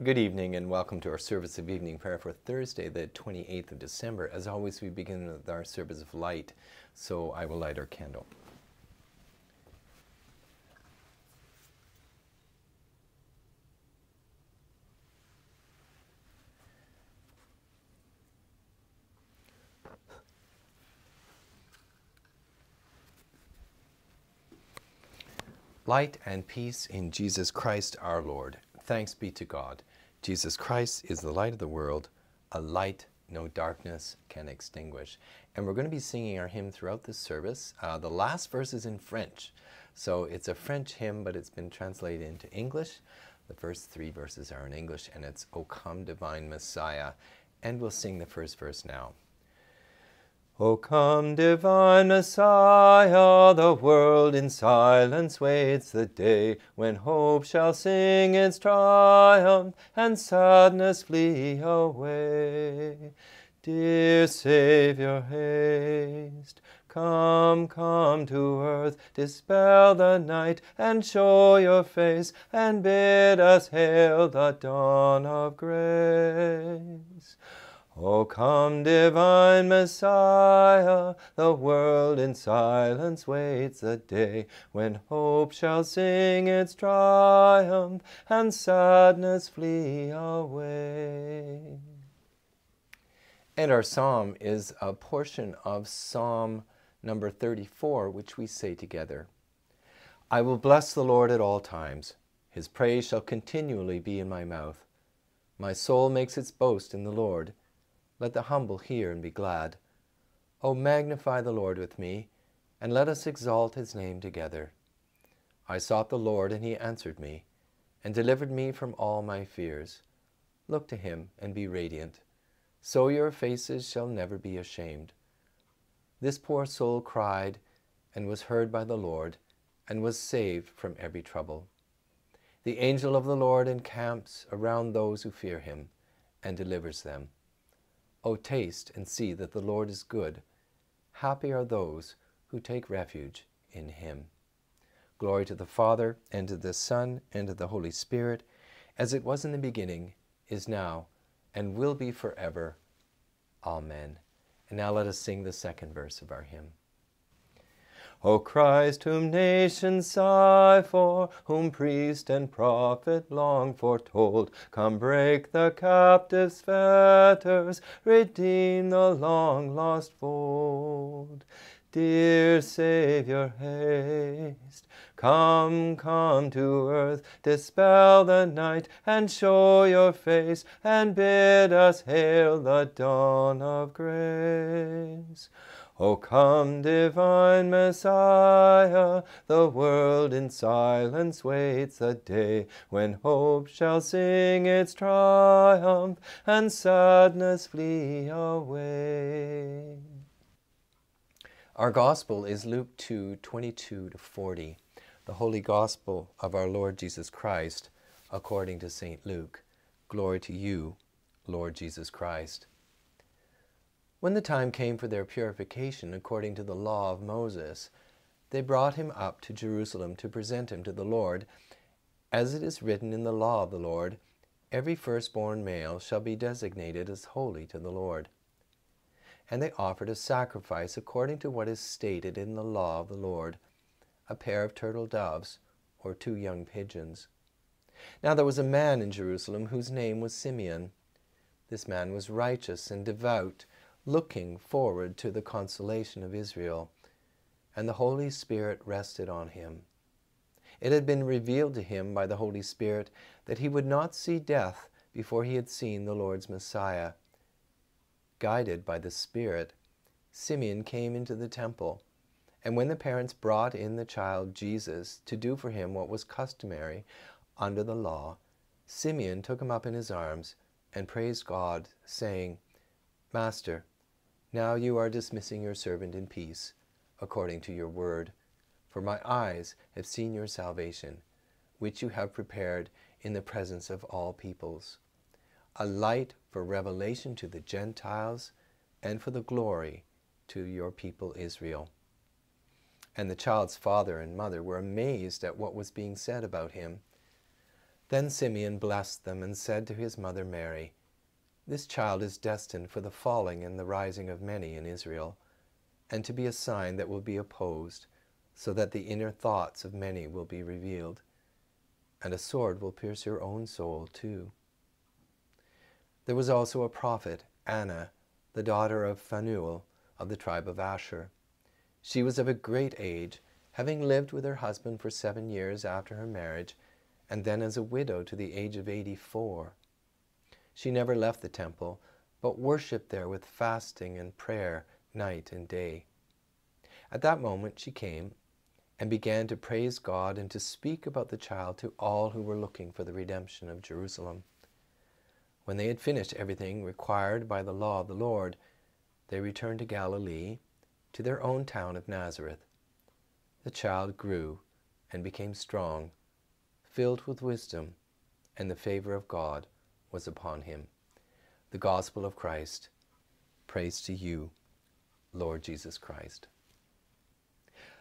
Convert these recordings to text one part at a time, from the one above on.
Good evening and welcome to our service of evening prayer for Thursday, the 28th of December. As always, we begin with our service of light, so I will light our candle. Light and peace in Jesus Christ our Lord. Thanks be to God. Jesus Christ is the light of the world, a light no darkness can extinguish. And we're going to be singing our hymn throughout this service. Uh, the last verse is in French. So it's a French hymn, but it's been translated into English. The first three verses are in English, and it's O come, divine Messiah. And we'll sing the first verse now. O come, divine Messiah, the world in silence waits the day when hope shall sing its triumph and sadness flee away. Dear Saviour, haste. Come, come to earth, dispel the night, and show your face, and bid us hail the dawn of grace. O come, divine Messiah, the world in silence waits the day when hope shall sing its triumph and sadness flee away. And our psalm is a portion of Psalm number 34, which we say together. I will bless the Lord at all times. His praise shall continually be in my mouth. My soul makes its boast in the Lord. Let the humble hear and be glad. O magnify the Lord with me, and let us exalt his name together. I sought the Lord, and he answered me, and delivered me from all my fears. Look to him and be radiant, so your faces shall never be ashamed. This poor soul cried, and was heard by the Lord, and was saved from every trouble. The angel of the Lord encamps around those who fear him, and delivers them. O taste and see that the Lord is good. Happy are those who take refuge in him. Glory to the Father, and to the Son, and to the Holy Spirit, as it was in the beginning, is now, and will be forever. Amen. And now let us sing the second verse of our hymn. O Christ, whom nations sigh for, whom priest and prophet long foretold, come break the captive's fetters, redeem the long lost fold. Dear Saviour, haste. Come, come to earth, dispel the night, and show your face, and bid us hail the dawn of grace. O come, divine Messiah, the world in silence waits the day when hope shall sing its triumph and sadness flee away. Our gospel is Luke 2 22 to 40, the holy gospel of our Lord Jesus Christ, according to St. Luke. Glory to you, Lord Jesus Christ. When the time came for their purification according to the law of Moses, they brought him up to Jerusalem to present him to the Lord. As it is written in the law of the Lord, every firstborn male shall be designated as holy to the Lord. And they offered a sacrifice according to what is stated in the law of the Lord a pair of turtle doves or two young pigeons. Now there was a man in Jerusalem whose name was Simeon. This man was righteous and devout looking forward to the consolation of Israel, and the Holy Spirit rested on him. It had been revealed to him by the Holy Spirit that he would not see death before he had seen the Lord's Messiah. Guided by the Spirit, Simeon came into the temple, and when the parents brought in the child Jesus to do for him what was customary under the law, Simeon took him up in his arms and praised God, saying, Master, now you are dismissing your servant in peace, according to your word. For my eyes have seen your salvation, which you have prepared in the presence of all peoples, a light for revelation to the Gentiles and for the glory to your people Israel. And the child's father and mother were amazed at what was being said about him. Then Simeon blessed them and said to his mother Mary, This child is destined for the falling and the rising of many in Israel, and to be a sign that will be opposed, so that the inner thoughts of many will be revealed, and a sword will pierce your own soul too. There was also a prophet, Anna, the daughter of Phanuel of the tribe of Asher. She was of a great age, having lived with her husband for seven years after her marriage and then as a widow to the age of 84. She never left the temple, but worshipped there with fasting and prayer night and day. At that moment she came and began to praise God and to speak about the child to all who were looking for the redemption of Jerusalem. When they had finished everything required by the law of the Lord, they returned to Galilee, to their own town of Nazareth. The child grew and became strong filled with wisdom, and the favor of God was upon him. The gospel of Christ. Praise to you, Lord Jesus Christ.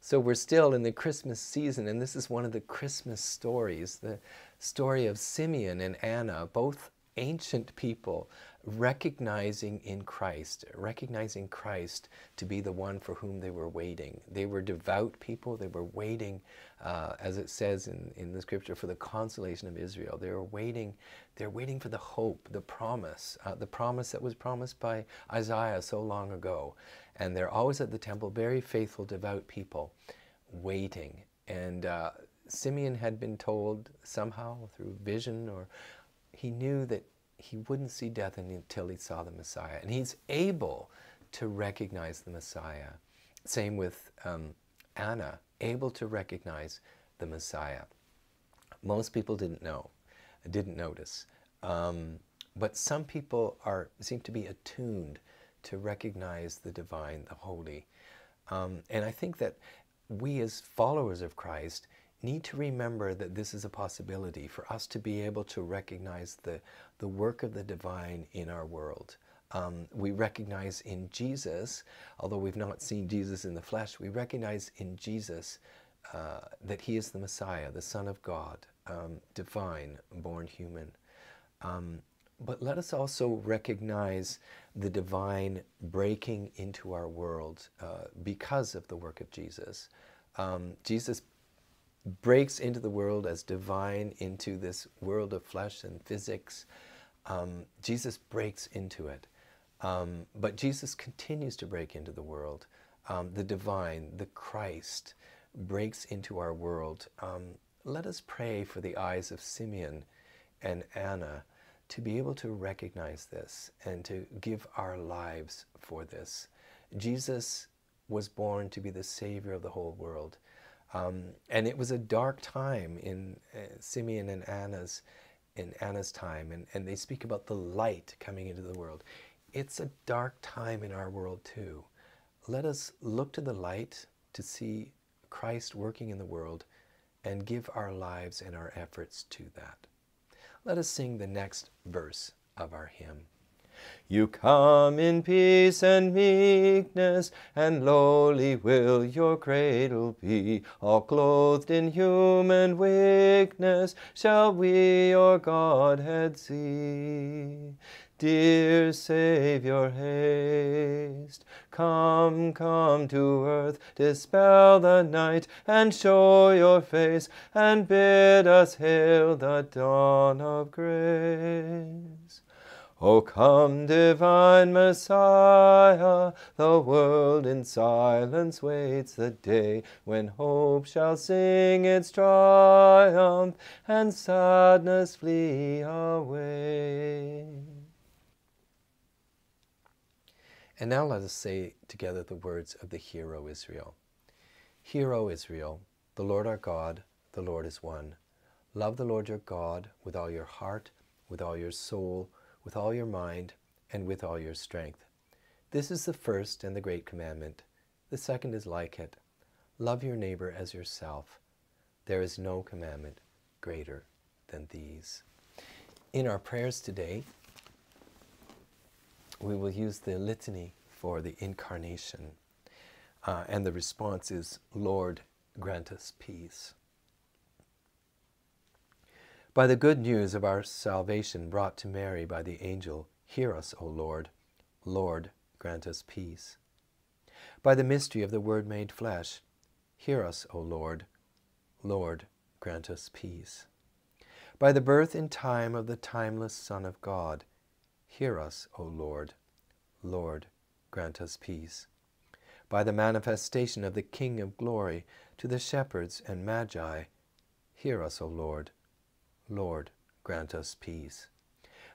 So we're still in the Christmas season, and this is one of the Christmas stories the story of Simeon and Anna, both ancient people recognizing in Christ, recognizing Christ to be the one for whom they were waiting. They were devout people. They were waiting, uh, as it says in, in the scripture, for the consolation of Israel. They were waiting. They're waiting for the hope, the promise, uh, the promise that was promised by Isaiah so long ago. And they're always at the temple, very faithful, devout people, waiting. And uh, Simeon had been told somehow through vision or he knew that he wouldn't see death until he saw the Messiah. And he's able to recognize the Messiah. Same with um, Anna, able to recognize the Messiah. Most people didn't know, didn't notice. Um, but some people are seem to be attuned to recognize the divine, the holy. Um, and I think that we as followers of Christ need to remember that this is a possibility for us to be able to recognize the, the work of the divine in our world. Um, we recognize in Jesus, although we've not seen Jesus in the flesh, we recognize in Jesus uh, that he is the Messiah, the Son of God, um, divine, born human. Um, but let us also recognize the divine breaking into our world uh, because of the work of Jesus. Um, Jesus breaks into the world as divine into this world of flesh and physics. Um, Jesus breaks into it. Um, but Jesus continues to break into the world. Um, the divine, the Christ, breaks into our world. Um, let us pray for the eyes of Simeon and Anna to be able to recognize this and to give our lives for this. Jesus was born to be the Savior of the whole world. Um, and it was a dark time in uh, Simeon and Anna's in Anna's time, and, and they speak about the light coming into the world. It's a dark time in our world too. Let us look to the light to see Christ working in the world and give our lives and our efforts to that. Let us sing the next verse of our hymn. You come in peace and meekness, and lowly will your cradle be. All clothed in human weakness, shall we your Godhead see. Dear Savior, haste. Come, come to earth, dispel the night, and show your face, and bid us hail the dawn of grace. O come, divine Messiah, the world in silence waits the day when hope shall sing its triumph and sadness flee away. And now let us say together the words of the Hear O Israel. Hear O Israel, the Lord our God, the Lord is one. Love the Lord your God with all your heart, with all your soul, with all your mind and with all your strength. This is the first and the great commandment. The second is like it love your neighbor as yourself. There is no commandment greater than these. In our prayers today, we will use the litany for the incarnation. Uh, and the response is, Lord, grant us peace. By the good news of our salvation brought to Mary by the angel, hear us, O Lord. Lord, grant us peace. By the mystery of the Word made flesh, hear us, O Lord. Lord, grant us peace. By the birth in time of the timeless Son of God, hear us, O Lord. Lord, grant us peace. By the manifestation of the King of glory to the shepherds and magi, hear us, O Lord. Lord, grant us peace.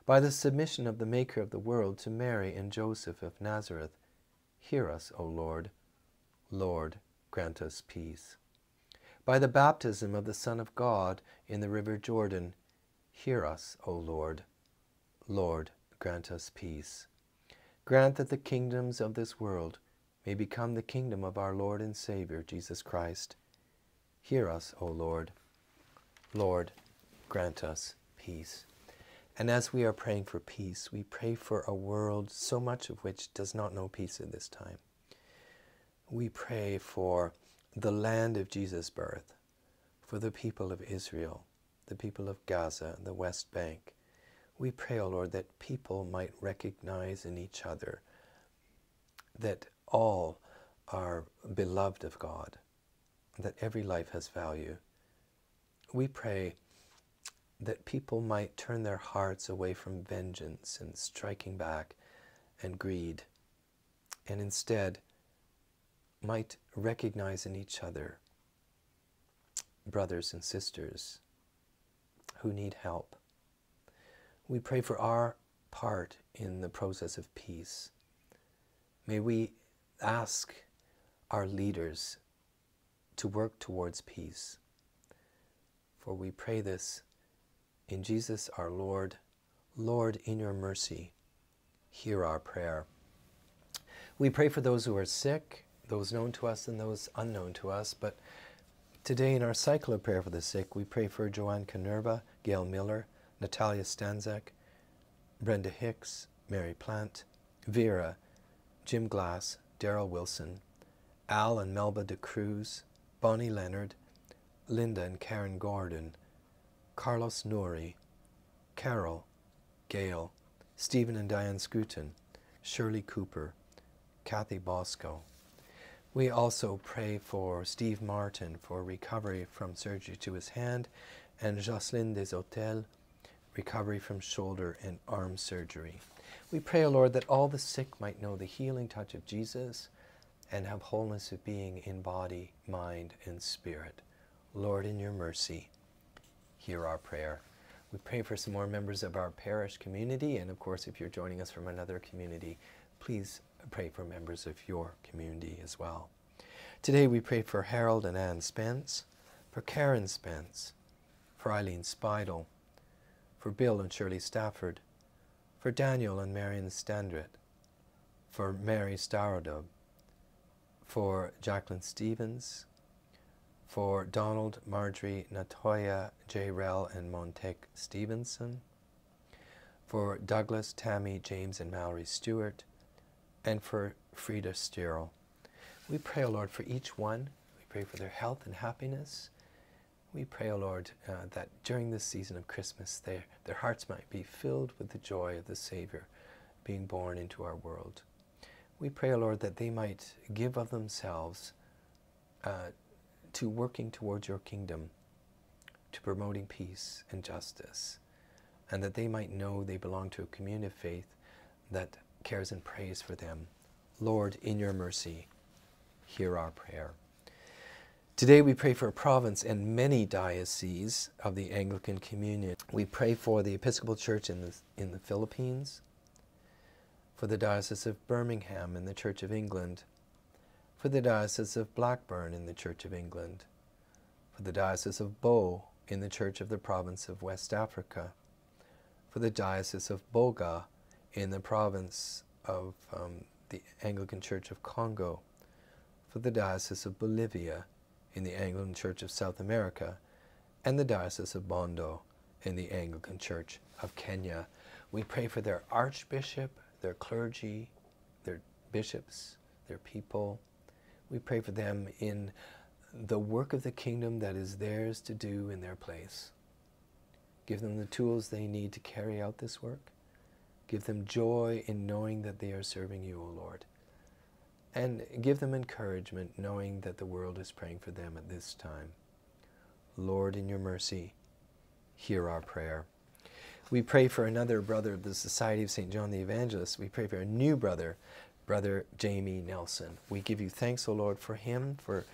By the submission of the Maker of the world to Mary and Joseph of Nazareth, hear us, O Lord. Lord, grant us peace. By the baptism of the Son of God in the river Jordan, hear us, O Lord. Lord, grant us peace. Grant that the kingdoms of this world may become the kingdom of our Lord and Savior, Jesus Christ. Hear us, O Lord. Lord, grant us peace. And as we are praying for peace, we pray for a world so much of which does not know peace at this time. We pray for the land of Jesus' birth, for the people of Israel, the people of Gaza, the West Bank. We pray, O oh Lord, that people might recognize in each other that all are beloved of God, that every life has value. We pray that people might turn their hearts away from vengeance and striking back and greed, and instead might recognize in each other brothers and sisters who need help. We pray for our part in the process of peace. May we ask our leaders to work towards peace. For we pray this in Jesus our Lord, Lord, in your mercy, hear our prayer. We pray for those who are sick, those known to us and those unknown to us, but today in our cycle of prayer for the sick, we pray for Joanne Canerva, Gail Miller, Natalia Stanzak, Brenda Hicks, Mary Plant, Vera, Jim Glass, Daryl Wilson, Al and Melba de Cruz, Bonnie Leonard, Linda and Karen Gordon, Carlos Nuri, Carol, Gail, Stephen and Diane Scruton, Shirley Cooper, Kathy Bosco. We also pray for Steve Martin for recovery from surgery to his hand and Jocelyn Deshotel, recovery from shoulder and arm surgery. We pray, O Lord, that all the sick might know the healing touch of Jesus and have wholeness of being in body, mind, and spirit. Lord, in your mercy, hear our prayer. We pray for some more members of our parish community, and of course, if you're joining us from another community, please pray for members of your community as well. Today we pray for Harold and Ann Spence, for Karen Spence, for Eileen Spidel, for Bill and Shirley Stafford, for Daniel and Marion Standret, for Mary Starodub, for Jacqueline Stevens, for Donald, Marjorie, Natoya, J. And Montek Stevenson, for Douglas, Tammy, James, and Mallory Stewart, and for Frida Stirl. We pray, O Lord, for each one. We pray for their health and happiness. We pray, O Lord, uh, that during this season of Christmas, their, their hearts might be filled with the joy of the Savior being born into our world. We pray, O Lord, that they might give of themselves uh, to working towards your kingdom, to promoting peace and justice, and that they might know they belong to a community of faith that cares and prays for them. Lord, in your mercy, hear our prayer. Today we pray for a province and many dioceses of the Anglican Communion. We pray for the Episcopal Church in the, in the Philippines, for the Diocese of Birmingham in the Church of England, for the Diocese of Blackburn in the Church of England, for the Diocese of Bo in the Church of the Province of West Africa, for the Diocese of Boga in the province of um, the Anglican Church of Congo, for the Diocese of Bolivia in the Anglican Church of South America, and the Diocese of Bondo in the Anglican Church of Kenya. We pray for their archbishop, their clergy, their bishops, their people, we pray for them in the work of the kingdom that is theirs to do in their place. Give them the tools they need to carry out this work. Give them joy in knowing that they are serving you, O Lord. And give them encouragement knowing that the world is praying for them at this time. Lord, in your mercy, hear our prayer. We pray for another brother of the Society of St. John the Evangelist. We pray for a new brother, Brother Jamie Nelson. We give you thanks, O Lord, for him, for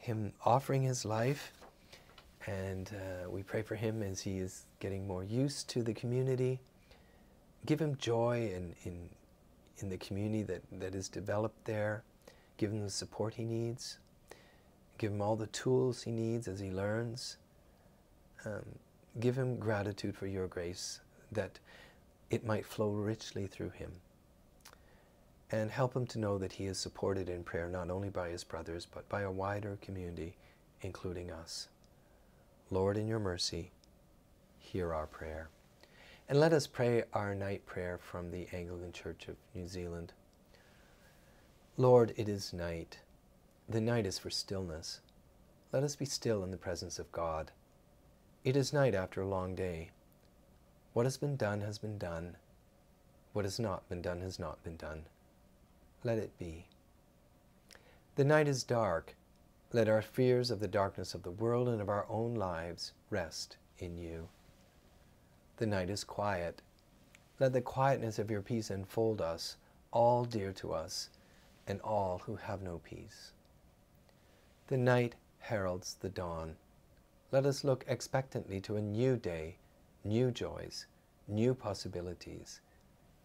him offering his life. And uh, we pray for him as he is getting more used to the community. Give him joy in, in, in the community that, that is developed there. Give him the support he needs. Give him all the tools he needs as he learns. Um, give him gratitude for your grace that it might flow richly through him. And help him to know that he is supported in prayer not only by his brothers, but by a wider community, including us. Lord, in your mercy, hear our prayer. And let us pray our night prayer from the Anglican Church of New Zealand. Lord, it is night. The night is for stillness. Let us be still in the presence of God. It is night after a long day. What has been done has been done. What has not been done has not been done. Let it be. The night is dark. Let our fears of the darkness of the world and of our own lives rest in you. The night is quiet. Let the quietness of your peace enfold us, all dear to us, and all who have no peace. The night heralds the dawn. Let us look expectantly to a new day, new joys, new possibilities.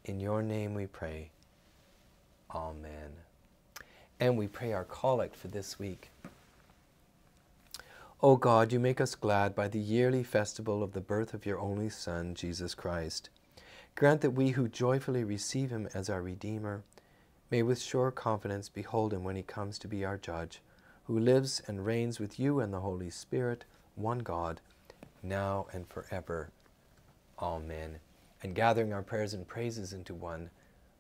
In your name we pray. Amen. And we pray our collect for this week. O God, you make us glad by the yearly festival of the birth of your only Son, Jesus Christ. Grant that we who joyfully receive him as our Redeemer may with sure confidence behold him when he comes to be our judge, who lives and reigns with you and the Holy Spirit, one God, now and forever. Amen. And gathering our prayers and praises into one,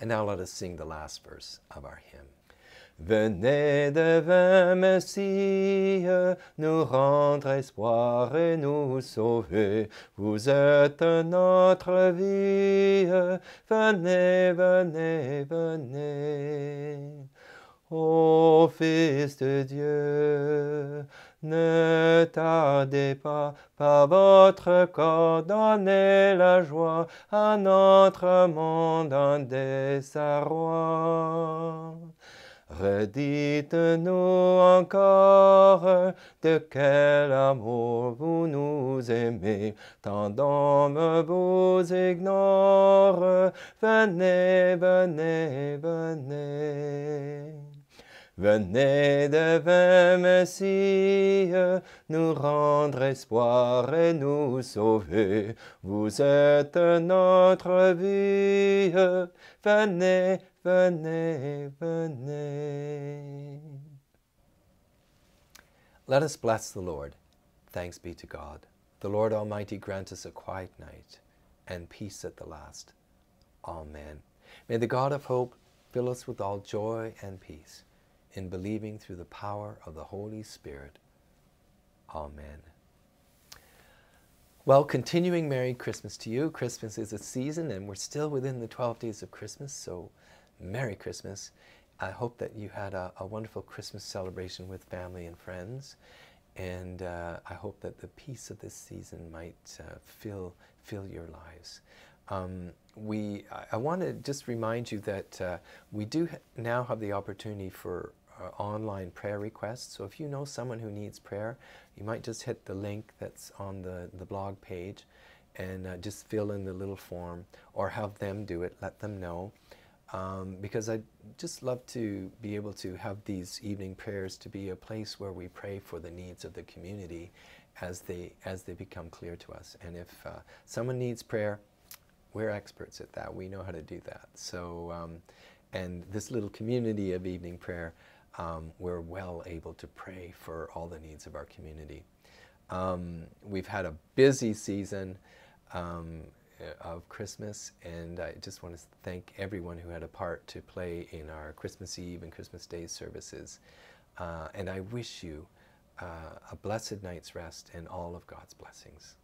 And now let us sing the last verse of our hymn. Venez de Messie, nous rendre espoir et nous sauver. Vous êtes notre vie. Venez, venez, venez. Ô Fils de Dieu, ne tardez pas, par votre corps, donnez la joie à notre monde en désarroi. Redites-nous encore de quel amour vous nous aimez, tant d'hommes vous ignorent. Venez, venez, venez. Venez Messie, nous rendre espoir et nous sauver. Vous êtes notre vie. Venez, venez, venez. Let us bless the Lord. Thanks be to God. The Lord Almighty grant us a quiet night and peace at the last. Amen. May the God of hope fill us with all joy and peace in believing through the power of the Holy Spirit. Amen. Well, continuing Merry Christmas to you. Christmas is a season and we're still within the 12 days of Christmas, so Merry Christmas. I hope that you had a, a wonderful Christmas celebration with family and friends, and uh, I hope that the peace of this season might uh, fill, fill your lives. Um, we, I, I want to just remind you that uh, we do ha now have the opportunity for online prayer requests. So if you know someone who needs prayer, you might just hit the link that's on the, the blog page and uh, just fill in the little form or have them do it, let them know. Um, because I'd just love to be able to have these evening prayers to be a place where we pray for the needs of the community as they, as they become clear to us. And if uh, someone needs prayer, we're experts at that. We know how to do that. So, um, and this little community of evening prayer, um, we're well able to pray for all the needs of our community. Um, we've had a busy season um, of Christmas, and I just want to thank everyone who had a part to play in our Christmas Eve and Christmas Day services. Uh, and I wish you uh, a blessed night's rest and all of God's blessings.